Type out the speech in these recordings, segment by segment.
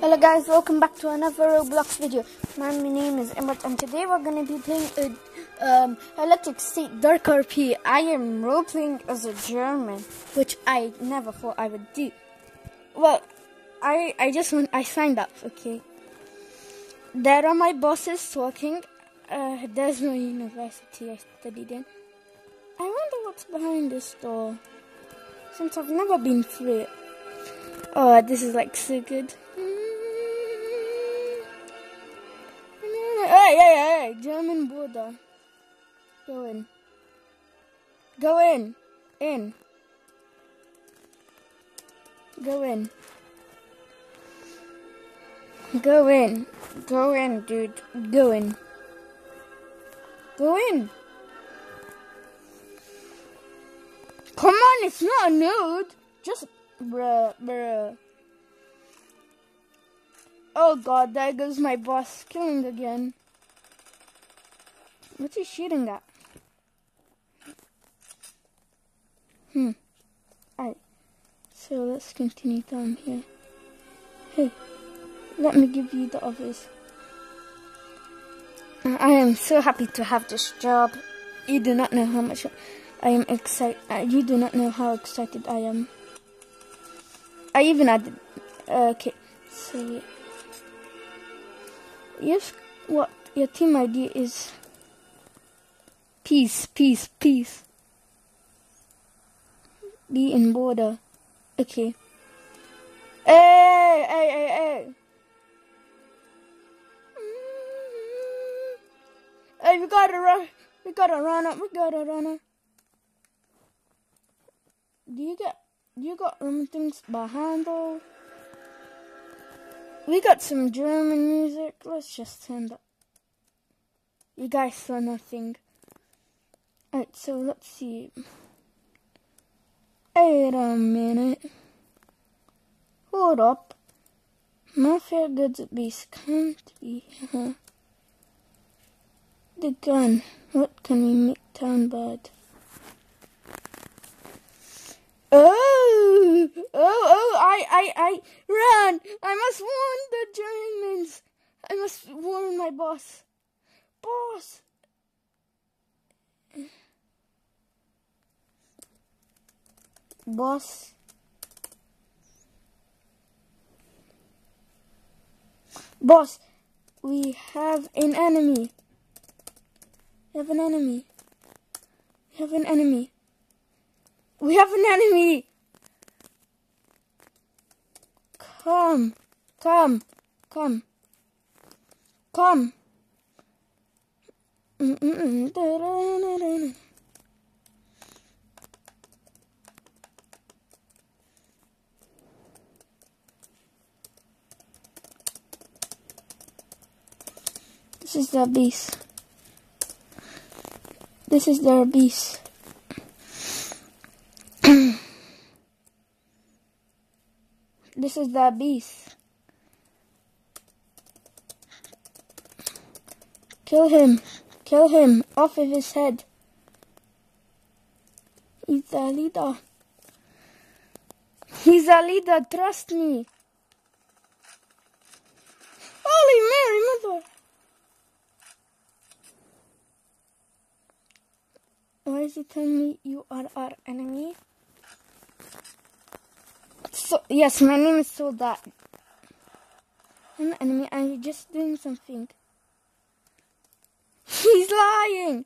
Hello guys, welcome back to another Roblox video. My name is Emmet and today we're going to be playing a um, Electric State Dark RP. I am role-playing as a German, which I never thought I would do. Well, I I just want, I signed up, okay. There are my bosses talking. Uh, there's my university I studied in. I wonder what's behind this door. Since I've never been through it. Oh, this is like so good. Hey, hey, hey, German border. Go in. Go in. In. Go in. Go in. Go in, dude. Go in. Go in. Come on, it's not a nude. Just bruh, bruh. Oh god, there goes my boss killing again. What's he shooting at? Hmm. Alright. So let's continue down here. Hey, let me give you the others. I am so happy to have this job. You do not know how much I am excited. Uh, you do not know how excited I am. I even added. Uh, okay, so yes, what your team ID is peace, peace, peace. Be in border. Okay. Hey, hey, hey, hey. Hey, we gotta run. We gotta run up. We gotta run up. Do you get? You got um things behind though? We got some German music. Let's just turn that. You guys saw nothing. Alright, so let's see. Wait a minute. Hold up. Mafia goods beast can't be. Huh? The gun. What can we make town bad? Oh, oh, oh, I, I, I, run! I must warn the Germans! I must warn my boss. Boss! Boss. Boss, we have an enemy. We have an enemy. We have an enemy. We have an enemy! Come, come, come, come. Mm, mm, mm, This is the beast. This is their beast. this is the beast. Kill him. Kill him. Off of his head. He's a leader. He's a leader. Trust me. Is he telling me you are our enemy? So yes, my name is Soldat. I'm the enemy. I'm just doing something. He's lying.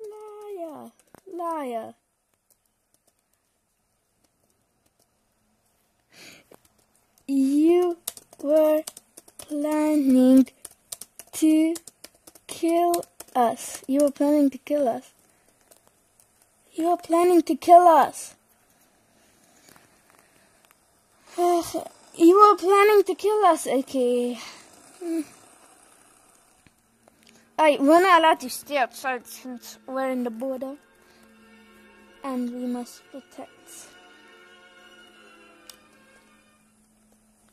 Liar, liar. You were planning to kill us. You were planning to kill us. You were planning to kill us. you were planning to kill us, okay. Hmm. Alright, we're not allowed to stay outside since we're in the border. And we must protect.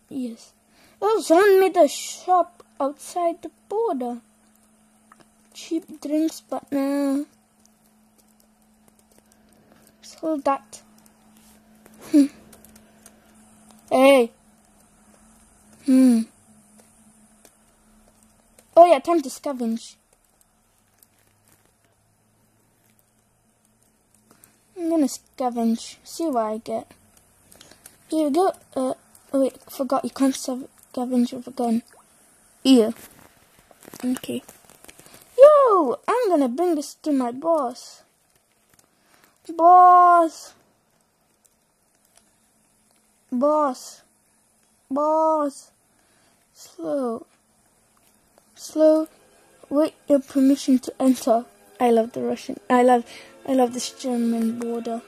Yes. Oh, someone made a shop outside the border cheap drinks, but now sold that. Hmm. hey, Hmm. Oh yeah, time to scavenge. I'm gonna scavenge, see what I get. Here we go. Uh, oh wait, forgot you can't scavenge with a gun. Yeah. Okay. Yo, I'm gonna bring this to my boss. Boss. Boss. Boss. Slow. Slow. Wait your permission to enter. I love the Russian. I love. I love this German border.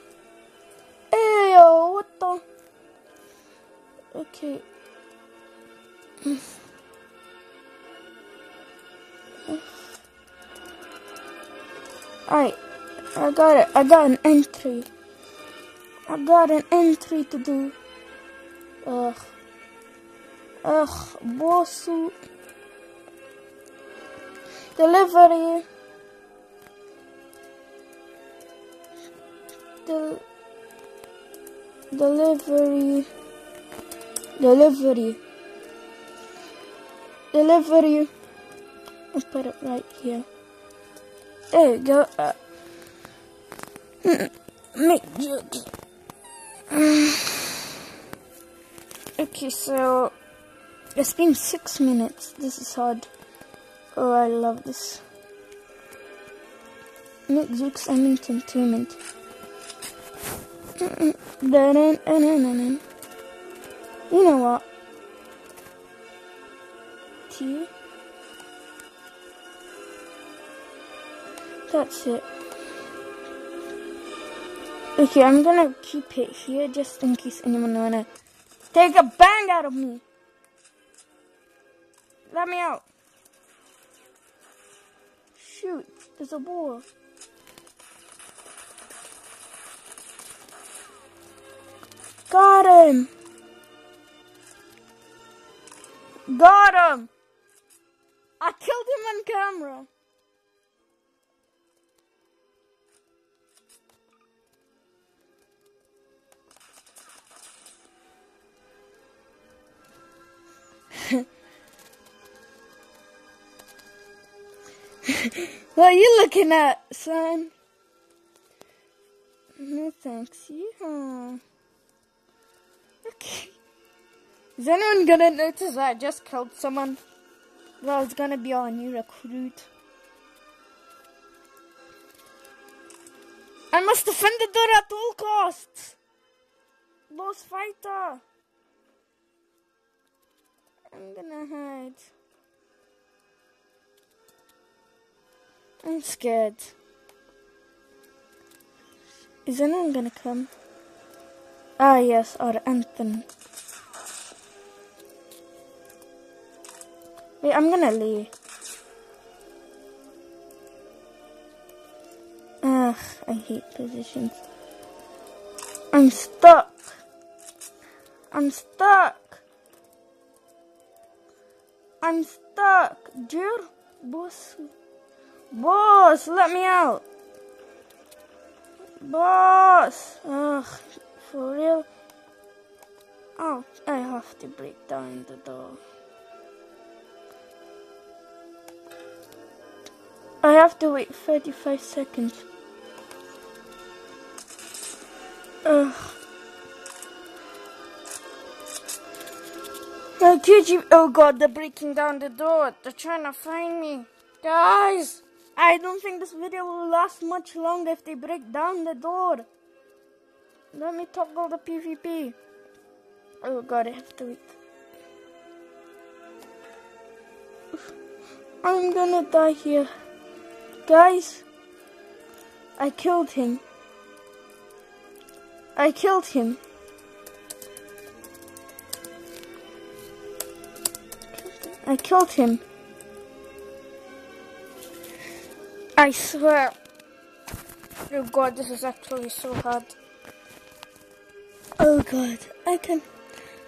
Hey yo, what the? Okay. Alright, I got it. I got an entry. I got an entry to do. Ugh. Ugh, boss Delivery. Del delivery. Delivery. Delivery. I'll put it right here. There you go. Uh, jokes. okay, so it's been six minutes. This is hard. Oh, I love this. Make jokes and entertainment. You know what? T. That's it. Okay, I'm gonna keep it here just in case anyone wanna take a bang out of me. Let me out. Shoot, there's a boar. Got him. Got him. I killed him on camera. what are you looking at, son? No thanks, yeah. Okay. Is anyone gonna notice that I just killed someone? Well, it's gonna be our new recruit. I must defend the door at all costs! Boss fighter! I'm gonna hide. I'm scared. Is anyone gonna come? Ah, yes, our anthem. Wait, I'm gonna leave. Ugh, I hate positions. I'm stuck. I'm stuck. I'm stuck, dude. Boss. Boss, let me out. Boss. Ugh, for real. Oh, I have to break down the door. I have to wait 35 seconds. Ugh. Oh, KG. Oh god, they're breaking down the door. They're trying to find me. Guys, I don't think this video will last much longer if they break down the door. Let me toggle the PvP. Oh god, I have to wait. I'm gonna die here. Guys, I killed him. I killed him. I killed him. I swear. Oh god, this is actually so hard. Oh god, I can,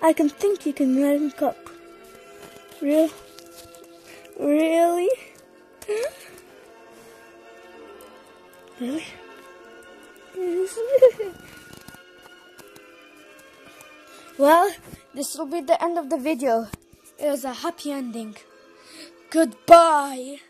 I can think you can rank up. Real? Really? Hmm? Really? well, this will be the end of the video. it was a happy ending. Goodbye.